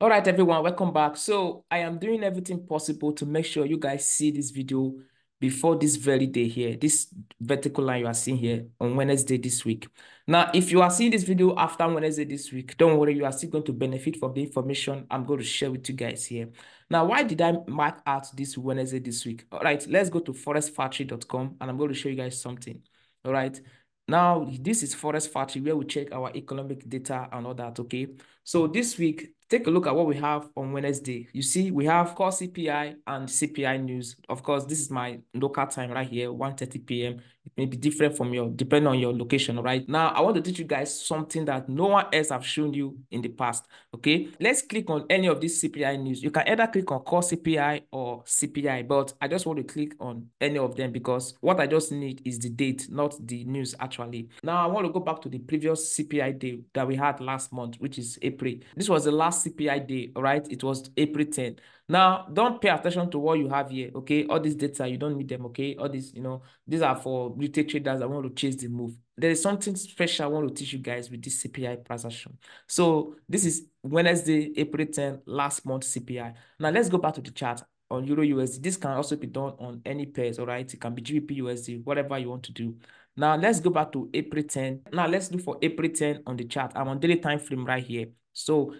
All right, everyone, welcome back. So I am doing everything possible to make sure you guys see this video before this very day here, this vertical line you are seeing here on Wednesday this week. Now, if you are seeing this video after Wednesday this week, don't worry, you are still going to benefit from the information I'm going to share with you guys here. Now, why did I mark out this Wednesday this week? All right, let's go to forexfactory.com and I'm going to show you guys something. All right. Now, this is Forex Factory where we check our economic data and all that, okay? So this week, take a look at what we have on Wednesday. You see, we have core CPI and CPI news. Of course, this is my local time right here, 1.30 p.m. It may be different from your, depending on your location, right? Now, I want to teach you guys something that no one else have shown you in the past, okay? Let's click on any of these CPI news. You can either click on core CPI or CPI, but I just want to click on any of them because what I just need is the date, not the news actually. Now, I want to go back to the previous CPI day that we had last month, which is April April. This was the last CPI day, right? It was April 10. Now, don't pay attention to what you have here, okay? All these data, you don't need them, okay? All these, you know, these are for retail traders that want to chase the move. There is something special I want to teach you guys with this CPI price. So this is Wednesday, April 10, last month CPI. Now let's go back to the chart on Euro USD. This can also be done on any pairs, all right? It can be GBP USD, whatever you want to do. Now let's go back to April 10. Now let's look for April 10 on the chart. I'm on daily time frame right here. So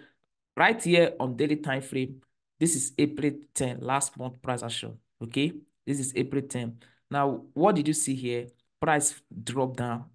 right here on daily time frame, this is April 10, last month price action. Okay, this is April 10. Now, what did you see here? Price drop down.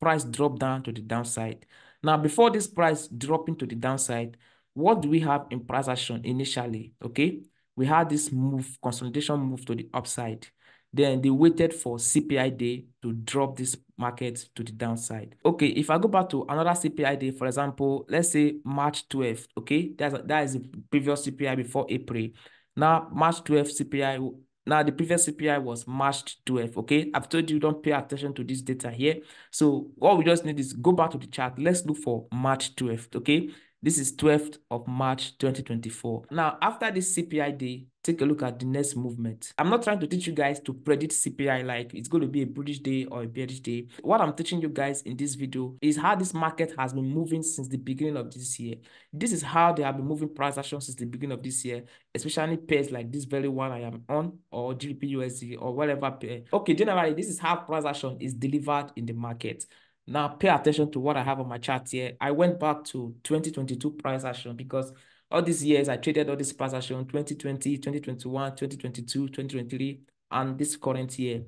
Price drop down to the downside. Now, before this price dropping to the downside, what do we have in price action initially? Okay, we had this move, consolidation move to the upside. Then they waited for CPI day to drop this market to the downside. Okay, if I go back to another CPI day, for example, let's say March 12th, okay, that's that is the previous CPI before April. Now, March 12th CPI, now the previous CPI was March 12th, okay? I've told you don't pay attention to this data here. So what we just need is go back to the chart. Let's look for March 12th, okay? This is 12th of March 2024. Now, after this CPI day, take a look at the next movement. I'm not trying to teach you guys to predict CPI like it's going to be a bullish day or a bearish day. What I'm teaching you guys in this video is how this market has been moving since the beginning of this year. This is how they have been moving price action since the beginning of this year, especially pairs like this very one I am on or GBP USD or whatever pair. Okay, generally, this is how price action is delivered in the market. Now pay attention to what I have on my chart here. I went back to 2022 price action because all these years I traded all this price action 2020, 2021, 2022, 2023, and this current year.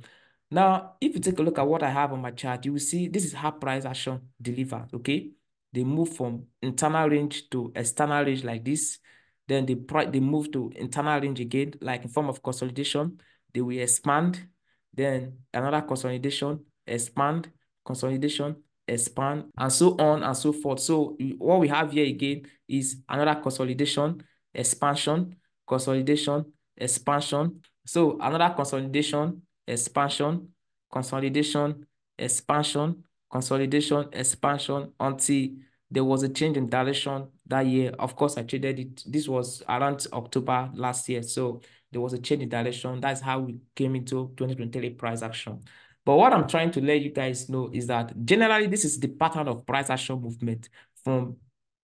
Now, if you take a look at what I have on my chart, you will see this is how price action delivered, okay? They move from internal range to external range like this. Then they, they move to internal range again, like in form of consolidation. They will expand, then another consolidation, expand, consolidation, expand, and so on and so forth. So what we have here again is another consolidation, expansion, consolidation, expansion. So another consolidation, expansion, consolidation, expansion, consolidation, expansion until there was a change in direction that year. Of course, I traded it. This was around October last year. So there was a change in direction. That's how we came into 2023 price action. But what I'm trying to let you guys know is that generally this is the pattern of price action movement from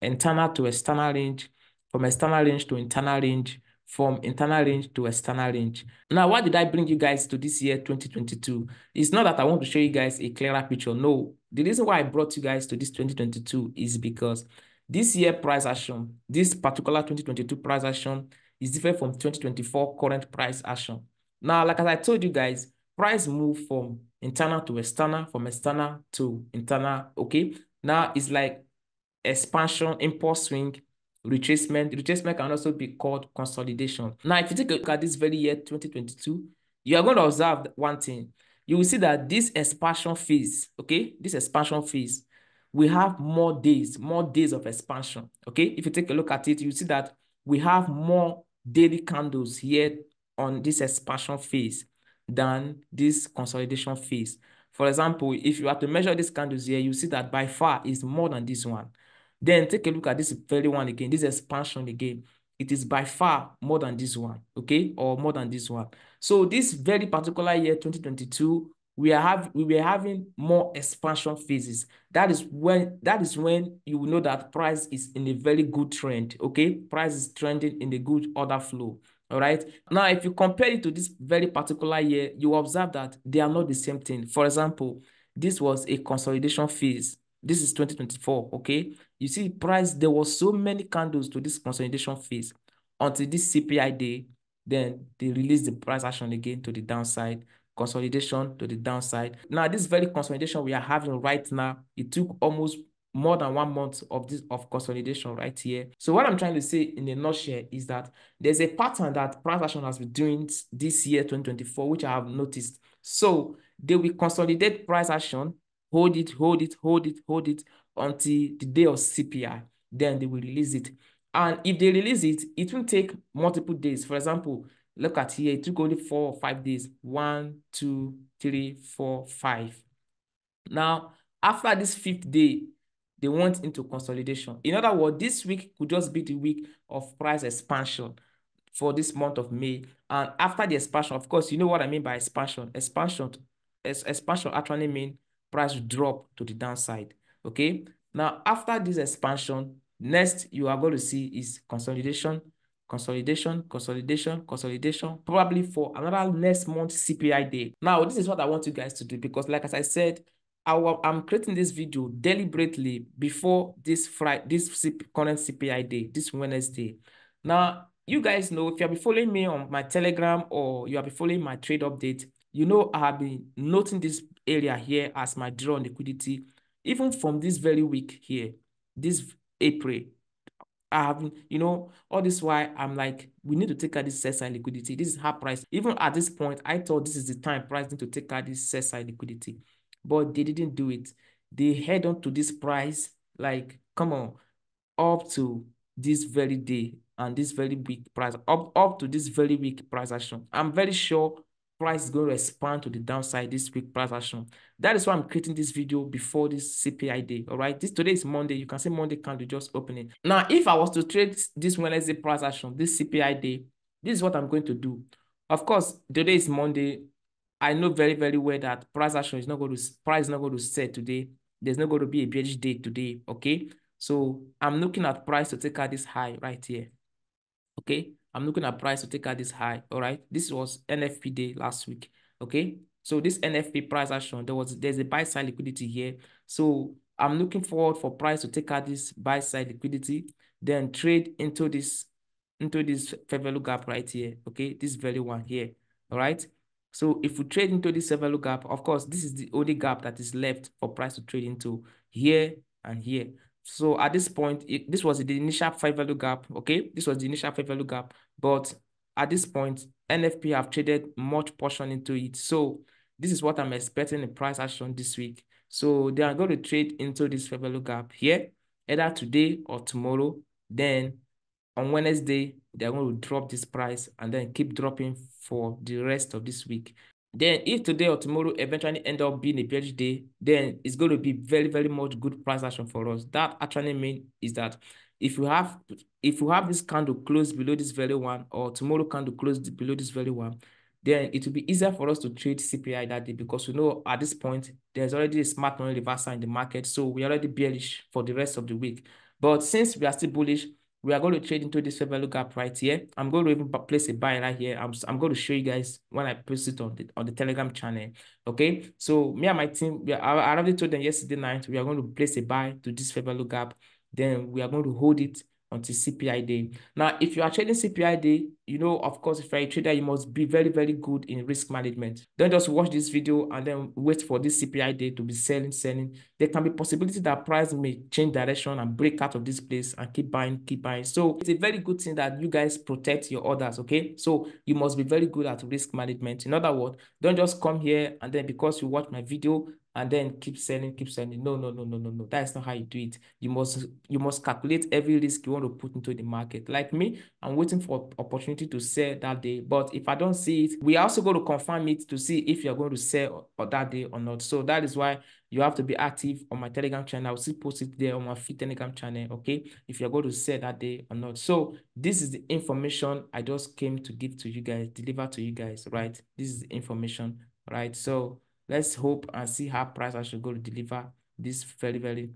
internal to external range, from external range to internal range, from internal range to external range. Now, why did I bring you guys to this year 2022? It's not that I want to show you guys a clearer picture. No, the reason why I brought you guys to this 2022 is because this year price action, this particular 2022 price action is different from 2024 current price action. Now, like as I told you guys, price move from internal to external, from external to internal, okay? Now it's like expansion, impulse swing, retracement. Retracement can also be called consolidation. Now, if you take a look at this very year, 2022, you are going to observe one thing. You will see that this expansion phase, okay, this expansion phase, we have more days, more days of expansion, okay? If you take a look at it, you see that we have more daily candles here on this expansion phase than this consolidation phase. For example, if you are to measure these candles here, you see that by far is more than this one. Then take a look at this very one again, this expansion again. It is by far more than this one, okay? Or more than this one. So this very particular year, 2022, we have we were having more expansion phases. That is when that is when you know that price is in a very good trend. Okay, price is trending in a good order flow. All right. Now, if you compare it to this very particular year, you observe that they are not the same thing. For example, this was a consolidation phase. This is 2024. Okay. You see, price there was so many candles to this consolidation phase until this CPI day. Then they released the price action again to the downside consolidation to the downside. Now, this very consolidation we are having right now, it took almost more than one month of this of consolidation right here. So what I'm trying to say in a nutshell is that there's a pattern that price action has been doing this year 2024, which I have noticed. So they will consolidate price action, hold it, hold it, hold it, hold it until the day of CPI. Then they will release it. And if they release it, it will take multiple days. For example, Look at here, it took only four or five days. One, two, three, four, five. Now, after this fifth day, they went into consolidation. In other words, this week could just be the week of price expansion for this month of May. And after the expansion, of course, you know what I mean by expansion. Expansion, expansion actually means price drop to the downside. Okay. Now, after this expansion, next you are going to see is consolidation consolidation, consolidation, consolidation, probably for another next month CPI day. Now, this is what I want you guys to do because like as I said, I, am creating this video deliberately before this Friday, this current CPI day, this Wednesday. Now, you guys know if you have been following me on my Telegram or you have been following my trade update, you know I have been noting this area here as my draw on liquidity, even from this very week here, this April, I have, you know, all this why I'm like, we need to take out this sell side liquidity. This is high price. Even at this point, I thought this is the time price need to take out this sell liquidity, but they didn't do it. They head on to this price, like, come on, up to this very day and this very big price, up, up to this very weak price action. I'm very sure price is going to expand to the downside this week price action. That is why I'm creating this video before this CPI day. All right. This today is Monday. You can see Monday candle just opening. Now, if I was to trade this Wednesday price action, this CPI day, this is what I'm going to do. Of course, today is Monday. I know very, very well that price action is not going to price is not going to set today. There's not going to be a bearish day today. Okay. So I'm looking at price to take out this high right here. Okay. I'm looking at price to take out this high. All right. This was NFP day last week. Okay. So this NFP price action, there was there's a buy side liquidity here. So I'm looking forward for price to take out this buy side liquidity, then trade into this into this fair value gap right here. Okay, this value one here. All right. So if we trade into this value gap, of course, this is the only gap that is left for price to trade into here and here. So at this point, it, this was the initial fair value gap. Okay, this was the initial fair value gap. But at this point, NFP have traded much portion into it. So this is what I'm expecting in price action this week. So they are going to trade into this fair value gap here, either today or tomorrow. Then on Wednesday, they're going to drop this price and then keep dropping for the rest of this week. Then if today or tomorrow eventually end up being a bearish day, then it's going to be very, very much good price action for us. That actually means is that if you have if you have this candle close below this value one or tomorrow candle close below this value one, then it will be easier for us to trade CPI that day because we know at this point there's already a smart money reversal in the market. So we're already bearish for the rest of the week. But since we are still bullish, we are going to trade into this fair value gap right here. I'm going to even place a buy right here. I'm, I'm going to show you guys when I post it on the on the Telegram channel. Okay. So me and my team, we are, I already told them yesterday night we are going to place a buy to this fair value gap. Then we are going to hold it until CPI day. Now, if you are trading CPI day, you know, of course, if you're a trader, you must be very, very good in risk management. Don't just watch this video and then wait for this CPI day to be selling, selling. There can be possibility that price may change direction and break out of this place and keep buying, keep buying. So it's a very good thing that you guys protect your orders, okay? So you must be very good at risk management. In other words, don't just come here and then because you watch my video and then keep selling, keep selling. No, no, no, no, no, no. That is not how you do it. You must you must calculate every risk you want to put into the market. Like me, I'm waiting for opportunity to sell that day. But if I don't see it, we also going to confirm it to see if you're going to sell on that day or not. So that is why you have to be active on my Telegram channel. I'll still post it there on my free Telegram channel, okay? If you're going to sell that day or not. So this is the information I just came to give to you guys, deliver to you guys, right? This is the information, right? So let's hope and see how price I should go to deliver this very, very